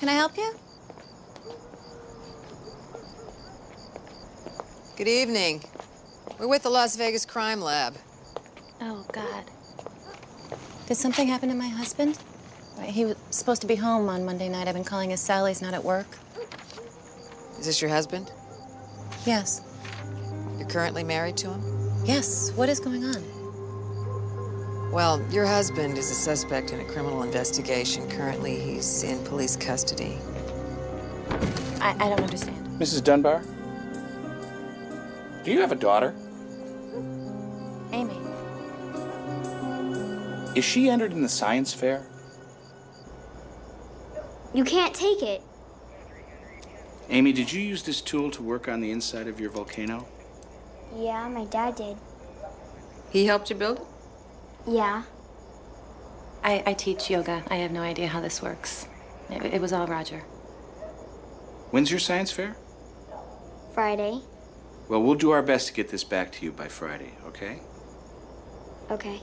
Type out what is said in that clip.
Can I help you? Good evening. We're with the Las Vegas Crime Lab. Oh, God. Did something happen to my husband? He was supposed to be home on Monday night. I've been calling his cell. He's not at work. Is this your husband? Yes. You're currently married to him? Yes. What is going on? Well, your husband is a suspect in a criminal investigation. Currently, he's in police custody. I, I don't understand. Mrs. Dunbar? Do you have a daughter? Amy. Is she entered in the science fair? You can't take it. Amy, did you use this tool to work on the inside of your volcano? Yeah, my dad did. He helped you build it? Yeah. I, I teach yoga. I have no idea how this works. It, it was all Roger. When's your science fair? Friday. Well, we'll do our best to get this back to you by Friday, okay? Okay.